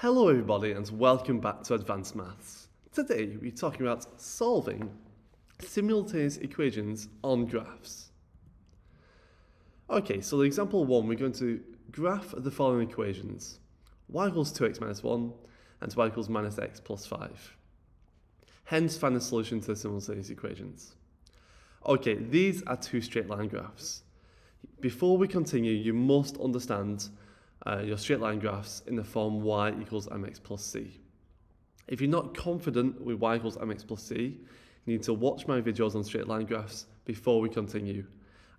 Hello everybody and welcome back to Addvance Maths. Today we're talking about solving simultaneous equations on graphs. Okay, so the example one, we're going to graph the following equations. y equals 2x minus 1 and y equals minus x plus 5. Hence find the solution to the simultaneous equations. Okay, these are two straight line graphs. Before we continue, you must understand uh, your straight line graphs in the form y equals mx plus c. If you're not confident with y equals mx plus c, you need to watch my videos on straight line graphs before we continue.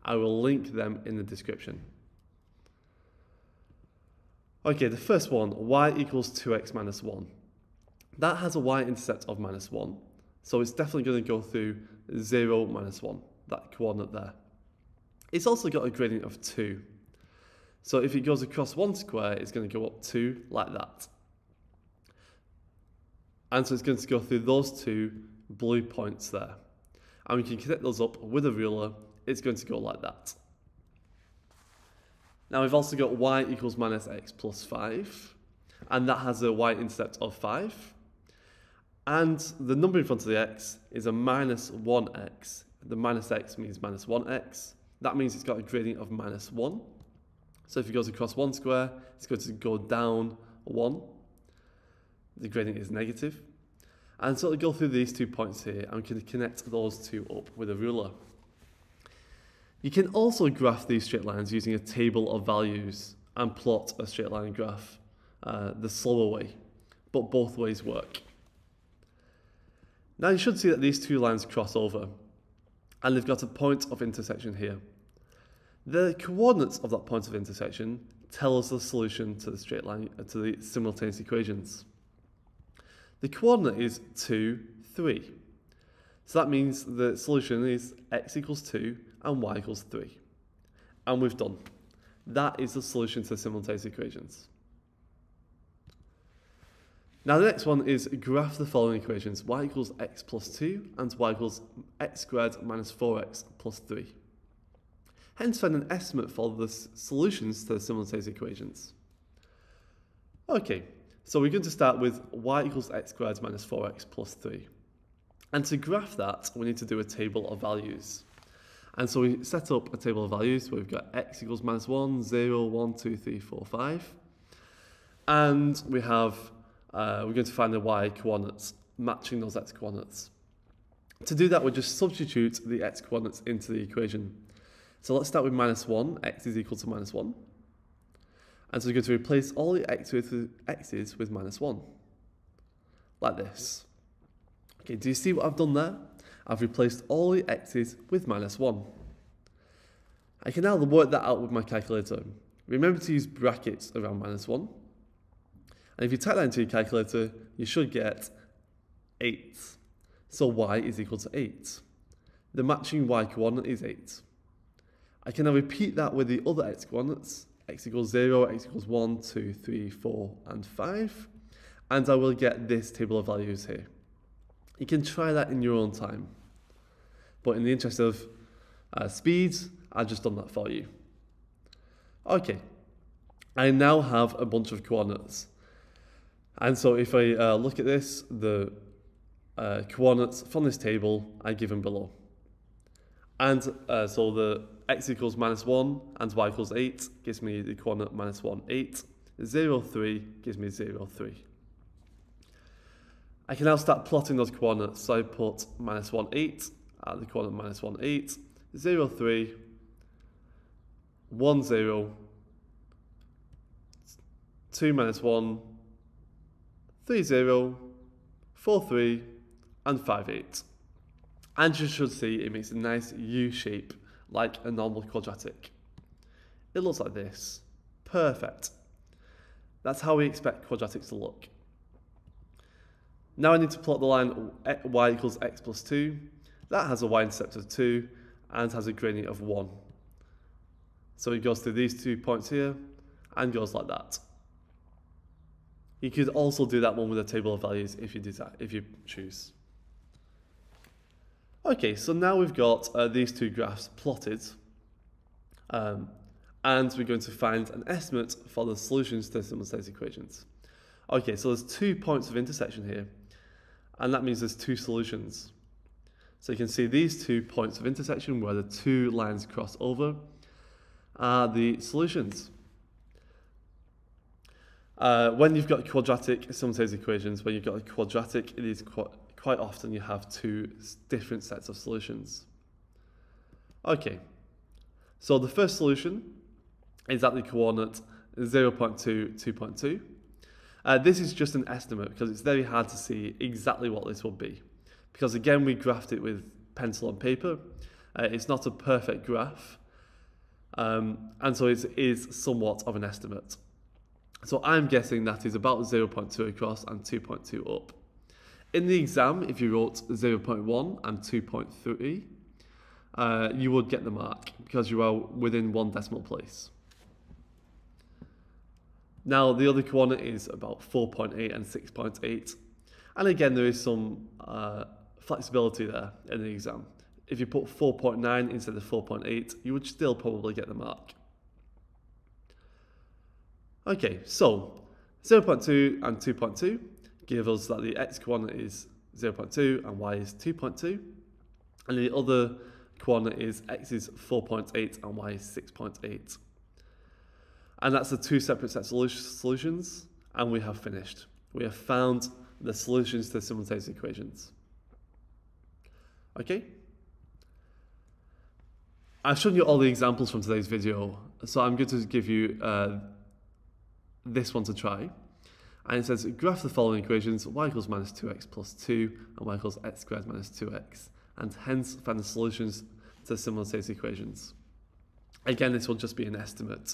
I will link them in the description. Okay, the first one, y equals 2x minus 1. That has a y-intercept of minus 1, so it's definitely going to go through 0, minus 1, that coordinate there. It's also got a gradient of 2, so if it goes across one square, it's going to go up two like that. And so it's going to go through those two blue points there. And we can connect those up with a ruler. It's going to go like that. Now we've also got y equals minus x plus 5. And that has a y-intercept of 5. And the number in front of the x is a minus 1x. The minus x means minus 1x. That means it's got a gradient of minus 1. So if it goes across one square, it's going to go down one. The gradient is negative. And so it'll go through these two points here can connect those two up with a ruler. You can also graph these straight lines using a table of values and plot a straight line graph uh, the slower way, but both ways work. Now you should see that these two lines cross over and they've got a point of intersection here. The coordinates of that point of intersection tell us the solution to the straight line uh, to the simultaneous equations. The coordinate is 2, 3. So that means the solution is x equals 2 and y equals 3. And we've done. That is the solution to the simultaneous equations. Now the next one is graph the following equations. y equals x plus 2 and y equals x squared minus 4x plus 3 hence find an estimate for the solutions to the simultaneous equations. Okay, so we're going to start with y equals x squared minus 4x plus 3. And to graph that, we need to do a table of values. And so we set up a table of values where we've got x equals minus 1, 0, 1, 2, 3, 4, 5. And we have, uh, we're going to find the y coordinates matching those x coordinates. To do that, we just substitute the x coordinates into the equation. So let's start with minus 1, x is equal to minus 1. And so we're going to replace all the x with x's with minus 1. Like this. Okay, do you see what I've done there? I've replaced all the x's with minus 1. I can now work that out with my calculator. Remember to use brackets around minus 1. And if you type that into your calculator, you should get 8. So y is equal to 8. The matching y coordinate is 8. I can now repeat that with the other x coordinates, x equals 0, x equals 1, 2, 3, 4, and 5. And I will get this table of values here. You can try that in your own time. But in the interest of uh, speed, I've just done that for you. Okay, I now have a bunch of coordinates. And so if I uh, look at this, the uh, coordinates from this table are given below. And uh, so the x equals minus 1 and y equals 8 gives me the coordinate minus 1, 8. 0, 3 gives me 0, 3. I can now start plotting those coordinates. So I put minus 1, 8 at the coordinate minus 1, 8, 0, 3, 1, 0, 2 minus 1, 3, 0, 4, 3, and 5, 8. And you should see it makes a nice U shape like a normal quadratic. It looks like this. Perfect. That's how we expect quadratics to look. Now I need to plot the line y equals x plus 2. That has a y-intercept of 2 and has a gradient of 1. So it goes through these two points here and goes like that. You could also do that one with a table of values if you that, if you choose. Okay, so now we've got uh, these two graphs plotted, um, and we're going to find an estimate for the solutions to the simultaneous equations. Okay, so there's two points of intersection here, and that means there's two solutions. So you can see these two points of intersection where the two lines cross over are the solutions. Uh, when you've got quadratic simultaneous equations, when you've got a quadratic, it is quite, quite often you have two different sets of solutions. Okay, so the first solution is at the coordinate 0 0.2, 2.2. Uh, this is just an estimate because it's very hard to see exactly what this will be. Because again, we graphed it with pencil and paper. Uh, it's not a perfect graph. Um, and so it is somewhat of an estimate. So I'm guessing that is about 0.2 across and 2.2 up. In the exam, if you wrote 0.1 and 2.3, uh, you would get the mark because you are within one decimal place. Now, the other coordinate is about 4.8 and 6.8. And again, there is some uh, flexibility there in the exam. If you put 4.9 instead of 4.8, you would still probably get the mark. Okay, so 0.2 and 2.2 give us that the x coordinate is 0.2 and y is 2.2. And the other coordinate is x is 4.8 and y is 6.8. And that's the two separate set solutions, and we have finished. We have found the solutions to simultaneous equations. Okay? I've shown you all the examples from today's video, so I'm going to give you uh, this one to try. And it says, graph the following equations, y equals minus 2x plus 2, and y equals x squared minus 2x, and hence find the solutions to simultaneous equations. Again, this will just be an estimate.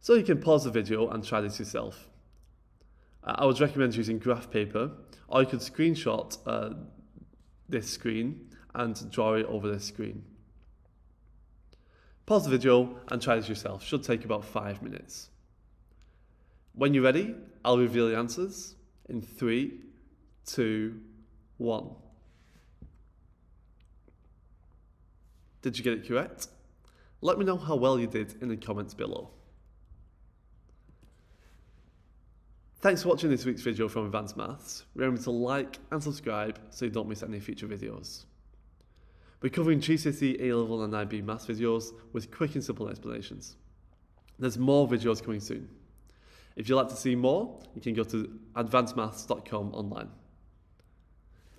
So you can pause the video and try this yourself. Uh, I would recommend using graph paper, or you could screenshot uh, this screen and draw it over this screen. Pause the video and try this yourself. Should take about five minutes. When you're ready, I'll reveal the answers in three, two, one. Did you get it correct? Let me know how well you did in the comments below. Thanks for watching this week's video from Addvance Maths. Remember to like and subscribe so you don't miss any future videos. We're covering GCSE, A-Level and IB Maths videos with quick and simple explanations. There's more videos coming soon. If you'd like to see more, you can go to addvancemaths.com online.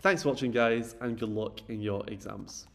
Thanks for watching guys and good luck in your exams.